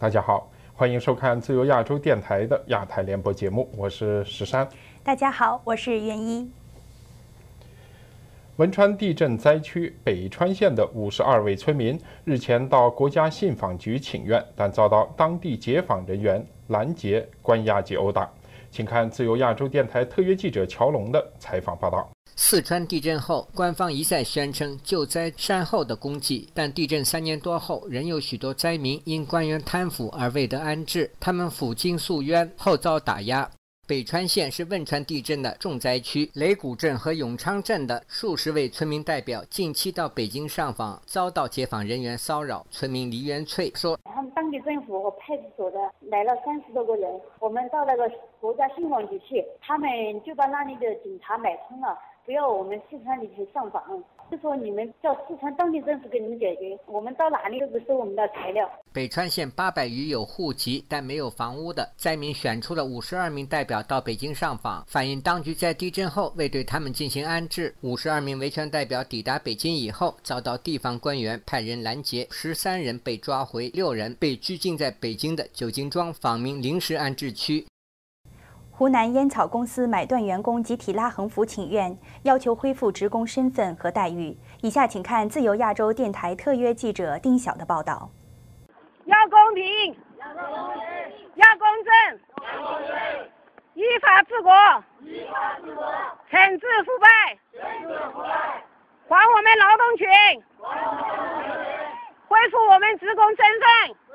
大家好，欢迎收看自由亚洲电台的亚太联播节目，我是石山。大家好，我是袁一。汶川地震灾区北川县的五十二位村民日前到国家信访局请愿，但遭到当地解访人员拦截、关押及殴打。请看自由亚洲电台特约记者乔龙的采访报道。四川地震后，官方一再宣称救灾善后的功绩，但地震三年多后，仍有许多灾民因官员贪腐而未得安置，他们抚经诉冤后遭打压。北川县是汶川地震的重灾区，雷鼓镇和永昌镇的数十位村民代表近期到北京上访，遭到解放人员骚扰。村民黎元翠说：“政府和派出所的来了三十多个人，我们到那个国家信访局去，他们就把那里的警察买通了。”不要我们四川里去上访，就说你们叫四川当地政府给你们解决，我们到哪里都不收我们的材料。北川县八百余有户籍但没有房屋的灾民选出了五十二名代表到北京上访，反映当局在地震后未对他们进行安置。五十二名维权代表抵达北京以后，遭到地方官员派人拦截，十三人被抓回，六人被拘禁在北京的九金庄访民临时安置区。湖南烟草公司买断员工集体拉横幅请愿，要求恢复职工身份和待遇。以下请看自由亚洲电台特约记者丁晓的报道：要公平，要公正，依法治国，惩治腐败，还我们劳动权，恢复我们职工身份。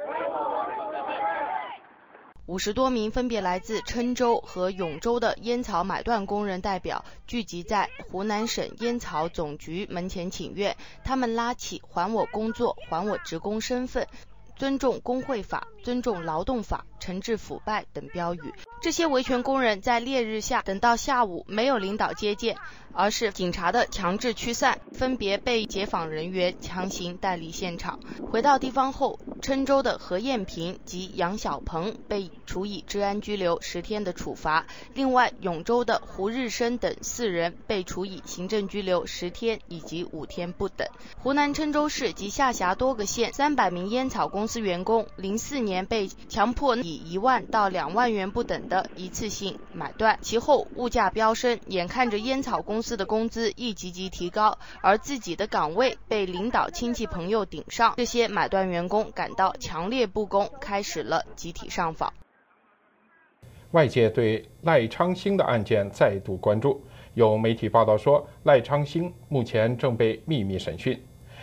五十多名分别来自郴州和永州的烟草买断工人代表聚集在湖南省烟草总局门前请愿，他们拉起“还我工作，还我职工身份，尊重工会法，尊重劳动法”。惩治腐败等标语，这些维权工人在烈日下等到下午，没有领导接见，而是警察的强制驱散，分别被解访人员强行带离现场。回到地方后，郴州的何艳平及杨小鹏被处以治安拘留十天的处罚，另外永州的胡日升等四人被处以行政拘留十天以及五天不等。湖南郴州市及下辖多个县三百名烟草公司员工，零四年被强迫以一万到两万元不等的一次性买断，其后物价飙升，眼看着烟草公的工资一级级提高，而自己的岗位被领导亲戚朋友顶上，这些买断员工感到强烈不公，开始了集体上访。外界对赖昌星的案件再度关注，有媒体报道说，赖昌星目前正被秘密审讯。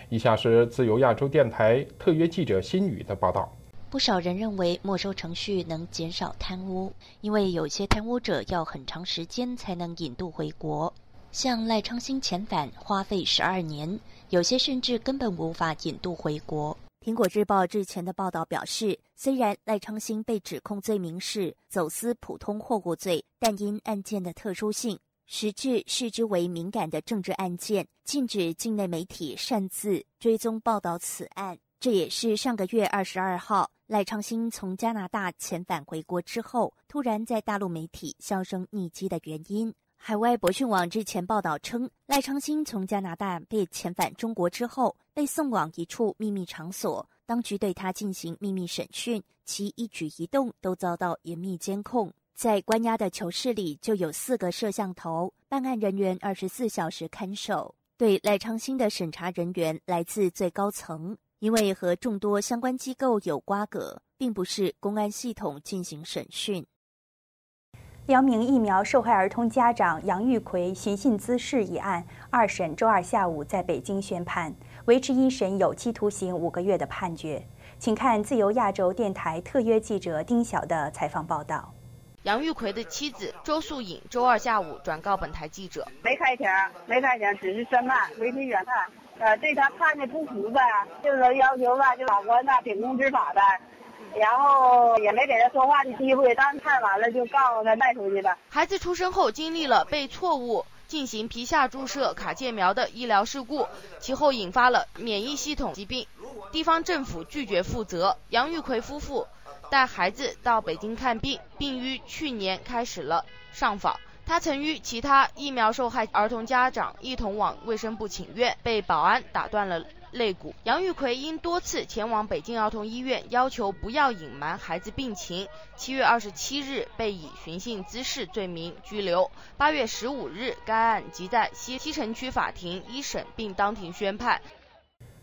以下是自由亚洲电台特约记者辛宇的报道。不少人认为没收程序能减少贪污，因为有些贪污者要很长时间才能引渡回国。像赖昌星遣返花费十二年，有些甚至根本无法引渡回国。苹果日报日前的报道表示，虽然赖昌星被指控罪名是走私普通货物罪，但因案件的特殊性，实质视之为敏感的政治案件，禁止境内媒体擅自追踪报道此案。这也是上个月二十二号赖昌星从加拿大遣返回国之后，突然在大陆媒体销声匿迹的原因。海外博讯网之前报道称，赖昌星从加拿大被遣返中国之后，被送往一处秘密场所，当局对他进行秘密审讯，其一举一动都遭到严密监控。在关押的囚室里就有四个摄像头，办案人员二十四小时看守。对赖昌星的审查人员来自最高层。因为和众多相关机构有瓜葛，并不是公安系统进行审讯。两名疫苗受害儿童家长杨玉奎寻衅滋事一案，二审周二下午在北京宣判，维持一审有期徒刑五个月的判决。请看自由亚洲电台特约记者丁晓的采访报道。杨玉奎的妻子周素颖周二下午转告本台记者：没开庭，没开庭，只是宣判，维持原判。呃，对他判的不服呗，就是要求吧，就法官呐秉公执法呗，然后也没给他说话的机会，当看完了就告诉他卖出去吧。孩子出生后经历了被错误进行皮下注射卡介苗的医疗事故，其后引发了免疫系统疾病，地方政府拒绝负责。杨玉奎夫妇带孩子到北京看病，并于去年开始了上访。他曾与其他疫苗受害儿童家长一同往卫生部请愿，被保安打断了肋骨。杨玉奎因多次前往北京儿童医院，要求不要隐瞒孩子病情，七月二十七日被以寻衅滋事罪名拘留。八月十五日，该案即在西西城区法庭一审并当庭宣判。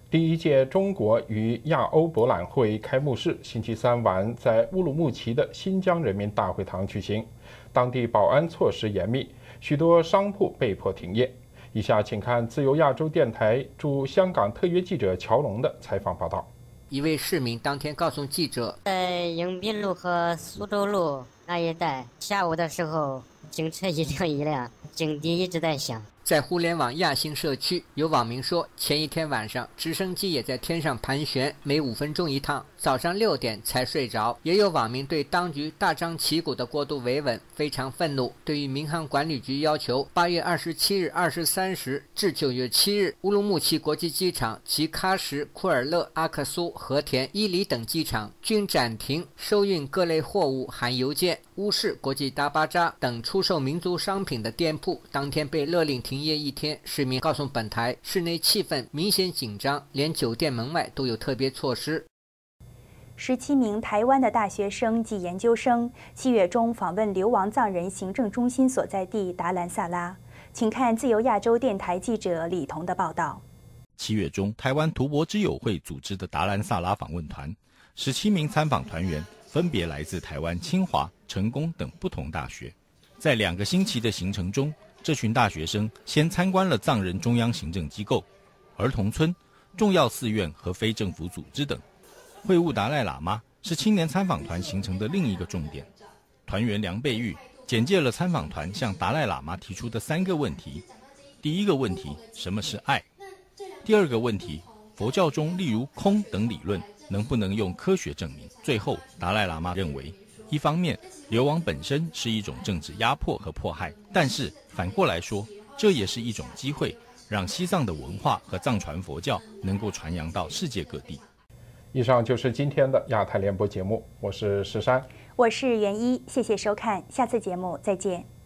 第一届中国与亚欧博览会开幕式星期三晚在乌鲁木齐的新疆人民大会堂举行，当地保安措施严密，许多商铺被迫停业。以下请看自由亚洲电台驻香港特约记者乔龙的采访报道。一位市民当天告诉记者，在迎宾路和苏州路那一带，下午的时候，警车一辆一辆，警笛一直在响。在互联网亚星社区，有网民说，前一天晚上直升机也在天上盘旋，每五分钟一趟，早上六点才睡着。也有网民对当局大张旗鼓的过度维稳非常愤怒。对于民航管理局要求，八月二十七日二十三时至九月七日，乌鲁木齐国际机场及喀什、库尔勒、阿克苏、和田、伊犁等机场均暂停收运各类货物含邮件。乌市国际大巴扎等出售民族商品的店铺当天被勒令停业一天。市民告诉本台，室内气氛明显紧张，连酒店门外都有特别措施。十七名台湾的大学生及研究生七月中访问流亡藏人行政中心所在地达兰萨拉，请看自由亚洲电台记者李彤的报道。七月中，台湾图博之友会组织的达兰萨拉访问团，十七名参访团员。分别来自台湾清华、成功等不同大学，在两个星期的行程中，这群大学生先参观了藏人中央行政机构、儿童村、重要寺院和非政府组织等。会晤达赖喇嘛是青年参访团形成的另一个重点。团员梁贝玉简介了参访团向达赖喇嘛提出的三个问题：第一个问题，什么是爱？第二个问题，佛教中例如空等理论。能不能用科学证明？最后，达赖喇嘛认为，一方面，流亡本身是一种政治压迫和迫害，但是反过来说，这也是一种机会，让西藏的文化和藏传佛教能够传扬到世界各地。以上就是今天的亚太联播节目，我是石山，我是袁一，谢谢收看，下次节目再见。